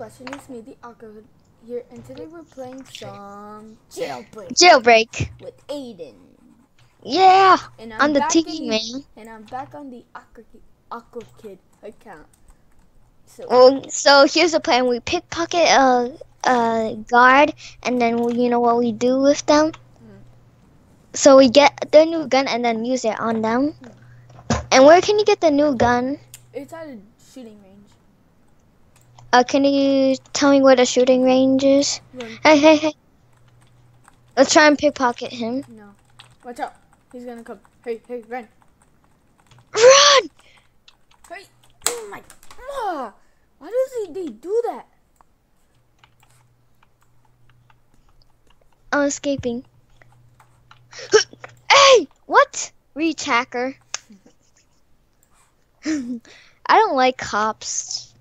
And it's me, the Aqua here, and today we're playing some Jailbreak Jailbreak. with Aiden. Yeah. And On the in- man. And I'm back on the Aqua, Aqua Kid account. So, Well, so here's the plan. We pickpocket a a guard, and then we, you know what we do with them. Hmm. So we get the new gun and then use it on them. Hmm. And where can you get the new gun? it's at a shooting range. Uh, can you tell me where the shooting range is? Run. Hey, hey, hey. Let's try and pickpocket him. No. Watch out. He's gonna come. Hey, hey, run. Run! Hey. Oh my. Ah, why does he, they do that? I'm escaping. hey! What? Reach hacker. I don't like cops.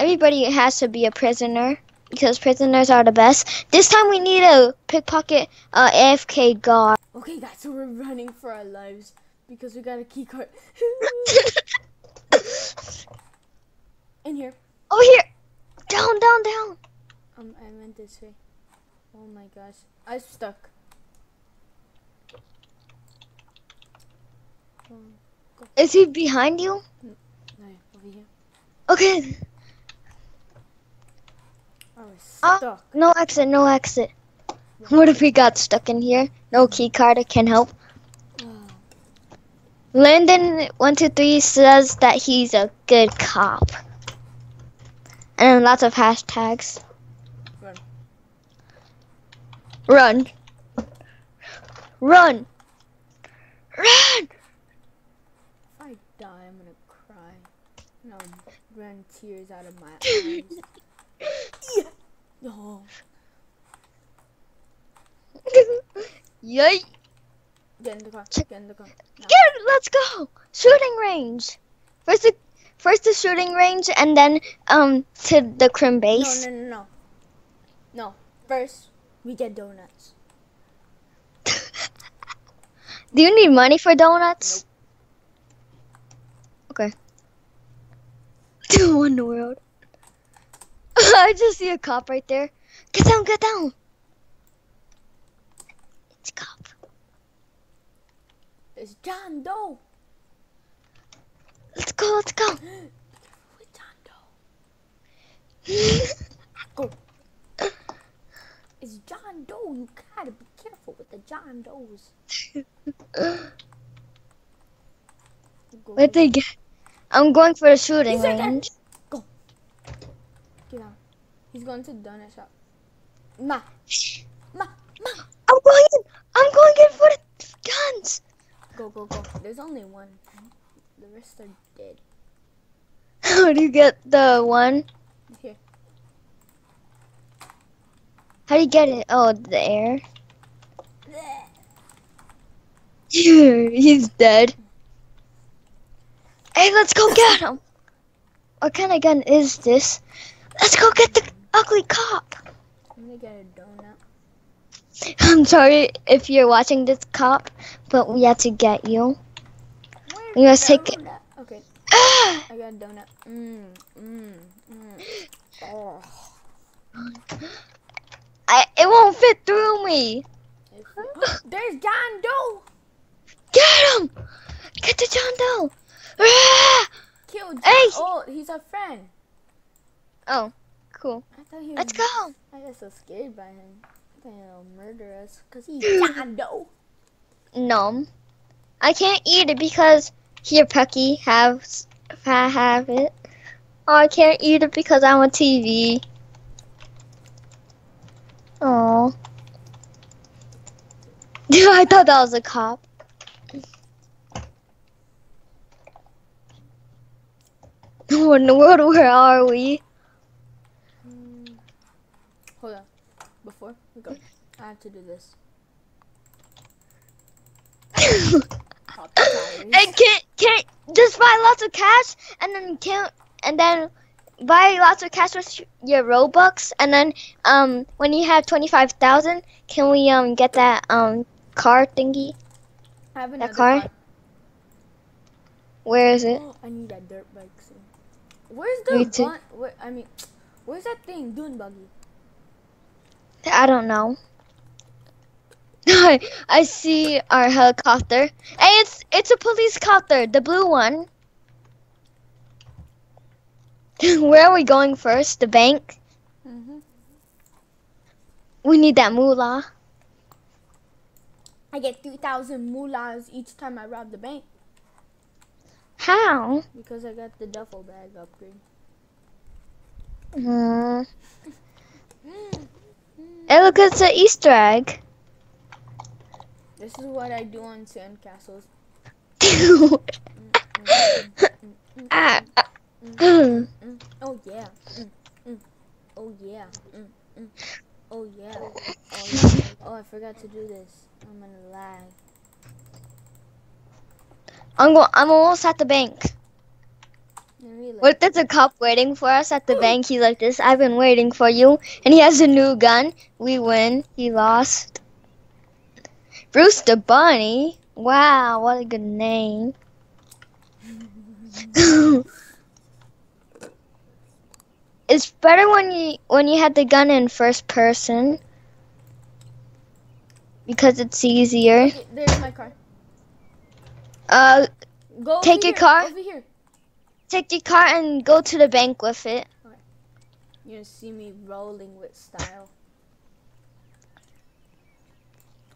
Everybody has to be a prisoner because prisoners are the best. This time we need a pickpocket uh, AFK guard. Okay, guys, so we're running for our lives because we got a key card. In here. Over here! Down, down, down! Um, I went this way. Oh my gosh, I'm stuck. Um, Is he behind you? no, over here. Okay. I was Ah. stuck. No exit, no exit. What if we got stuck in here? No key card I can help. Oh, Landon one two three says that he's a good cop. And lots of hashtags. Run. Run. Run. Run. if I die, I'm gonna cry. And I'll run tears out of my eyes. yeah. No. Yay. Get in the car. Check- Get in the car. No. Get, let's go. Shooting range. First the first the shooting range and then um to the crim base. no, no, no. No. No. First, we get donuts. Do you need money for donuts? Okay. Two in the world. I just see a cop right there. Get down, get down. It's a cop. It's John Doe. Let's go, let's go. With John Doe. It's John Doe. You gotta be careful with the John Does. Go, Where'd they get? I'm going for the shooting He's right there. range. He's going to the donut shop. Ma. Ma. Ma. I'm going in. I'm going in for the guns. Go, go, go. There's only one. The rest are dead. How do you get the one? Here. How do you get it? Oh, the air. He's dead. Hey, let's go get him. What kind of gun is this? Let's go get the ugly cop. I'm gonna get a donut. I'm sorry if you're watching this cop, but we had to get you. Where You must take I donut? Okay, Ah! I got a donut. Mmm, mmm, mmm. Oh. I, it won't fit through me. There's John Doe. Get him! Get the John Doe. Ah! Killed John. Hey! Oh, he's a friend. Oh, cool. I thought he was. Let's go. I got so scared by him. I thought he'll murder us because he's John Doe. No, I can't eat it because here, Pucky, have I have it. Oh, I can't eat it because I'm on TV. Oh, I thought that was a cop. What in the world? Where are we? Mm. Hold on. Before we go, I have to do this. Pop the tires. And can't can't just buy lots of cash and then can't and then buy lots of cash with your Robux and then um when you have twenty five thousand can we um get that um car thingy? I have another car? car. Where is it? Oh, I need that dirt bike soon. Where's the bun? Where, I mean, where's that thing? Dune buggy. I don't know. I see our helicopter. Hey, it's it's a police copter, the blue one. Where are we going first? The bank. Mm-hmm. We need that moolah. I get 3,000 moolahs each time I rob the bank How? because I got the duffel bag upgrade. Hmm. Hey, look, it's an Easter egg. This is what I do on sandcastles. ah, ah. Mm, oh yeah. Oh yeah. Oh yeah. Oh yeah. Oh, I forgot to do this. I'm gonna lag. I'm go- I'm almost at the bank. Let me lag. What if there's a cop waiting for us at the bank? He's like this. I've been waiting for you, and he has a new gun. We win. He lost. Bruce the Bunny. Wow, what a good name. it's better when you when you had the gun in first person because it's easier. Okay, there's my car. Uh, Go Take your here, car. over here. Take your car and go to the bank with it. You're gonna see me rolling with style.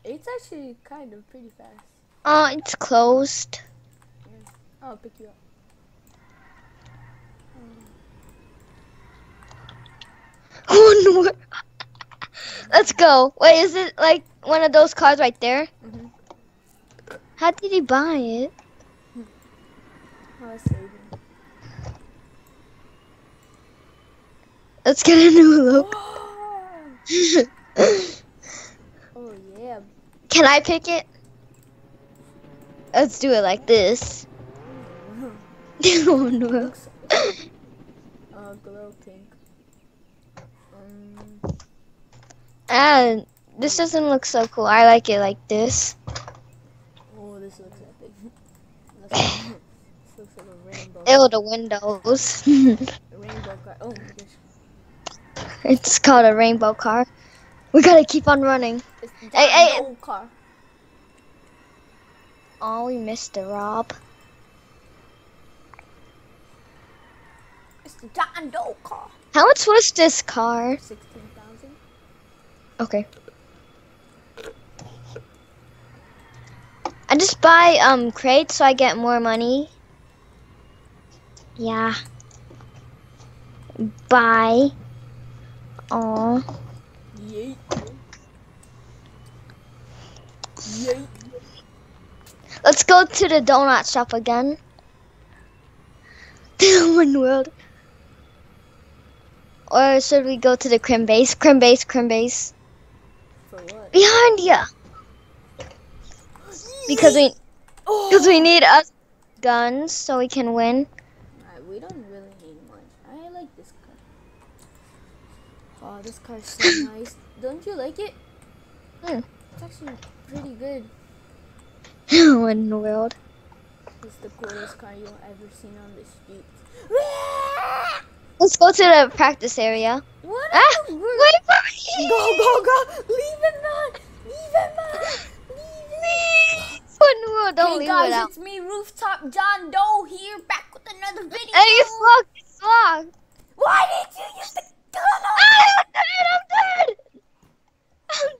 It's actually kind of pretty fast. Oh, it's closed. I'll pick you up. Oh no. Let's go. Wait, is it like one of those cars right there? Mhm. How did he buy it was saving. Let's get a new look. oh yeah. Can I pick it? Let's do it like this. oh no. Looks uh glow pink. Um Ah, this doesn't look so cool. I like it like this. oh this looks epic. This looks like a rainbow. Ew, the windows. Rainbow car. Oh my gosh. It's called a rainbow car. We gotta keep on running. It's Hey, hey. Car. Oh, we missed the Rob. It's the John Doe car. How much was this car? Sixteen thousand. Okay. I just buy um crates so I get more money. Yeah. Buy. Oh. Yeet. Let's go to the donut shop again. One world. Or should we go to the crim base? Crim base, crim base. Behind you. Because we Oh. because we need us guns so we can win. We don't really need much. I like this car. Oh, this car's so nice. Don't you like it? Hmm. It's actually pretty good. One world. It's the coolest car you'll ever seen on the street. Let's go to the practice area. What? Ah, wait for me! Go, go, go! Leave him not! Leave him not! Leave him! One world, don't hey leave guys, it out. it's me, Rooftop John Doe here, back with another video. Hey, it's locked, it's locked. Why did you use the I'm dead, I'm dead. I'm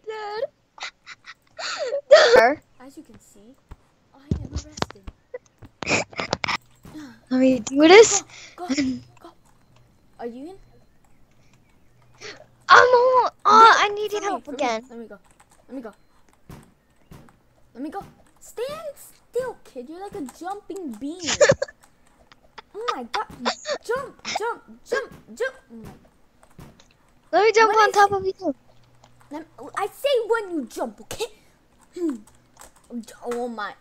dead. As you can see, I am arrested. Let me do this. Go, go. Are you in? I'm all, oh, I need help me. again. Let me go. Let me go. Let me go. Stand still, kid. You're like a jumping bean. oh my god. Jump, jump, jump, jump. Oh Let me jump What on is top of you. I say when you jump, okay? Hmm. Oh my.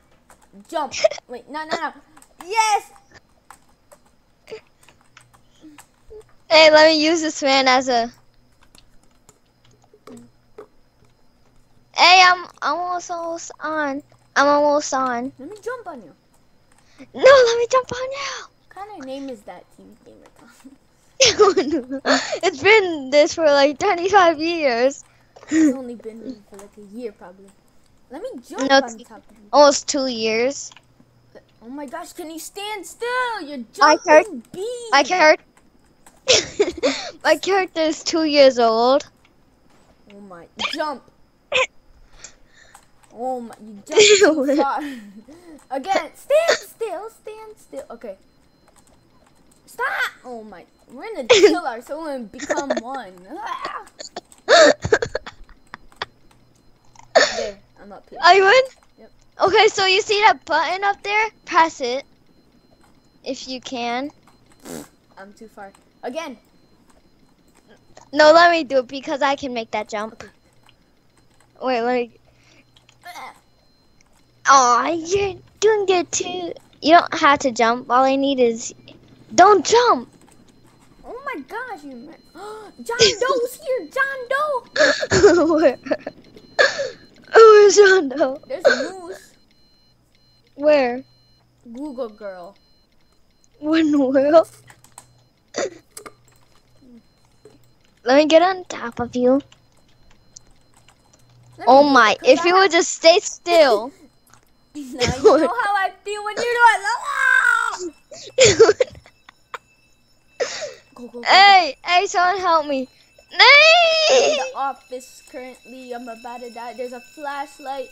Jump. Wait, no, no, no. Yes! Hey, let me use this man as a. Hey, I'm I'm almost almost on. I'm almost on. Let me jump on you. No, let me jump on you. What kind of name is that TV Gamer? it's been this for like 25 years. It's only been for like a year probably. Let me jump No, on top of you. Almost two years. Oh my gosh, can you stand still? You're jumping. My character. My character is two years old. Oh my, jump. Oh my, you jumped too far. Again, stand still, stand still. Okay. Stop! Oh my, we're gonna kill ourselves and become one. There, I'm up here. I win? Yep. Okay, so you see that button up there? Press it. If you can. I'm too far. Again. No, let me do it because I can make that jump. Okay. Wait, let me. Aw, you're doing good too. You don't have to jump. All I need is. Don't jump! Oh my gosh, you man. John Doe's here, John Doe! Where? Where's John Doe? There's a moose. Where? Google girl. What in the world? Let me get on top of you. Let Oh it, if I you would just stay still. Now you know how I feel when you're doing ah! Go, go, go, go. Hey, someone help me. In the office currently. I'm about to die. There's a flashlight.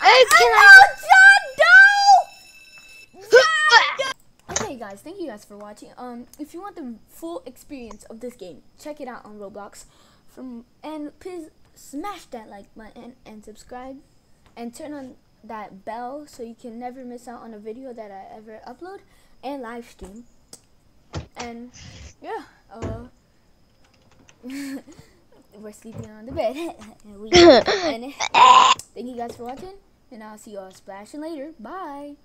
Hey, can I? Oh, John Doe! John Doe! Okay, guys, thank you guys for watching. Um, if you want the full experience of this game, check it out on Roblox. From and please smash that like button and subscribe, and turn on that bell so you can never miss out on a video that I ever upload and live stream. And yeah, uh, we're sleeping on the bed. and we, and thank you guys for watching, and I'll see you all splashing later. Bye.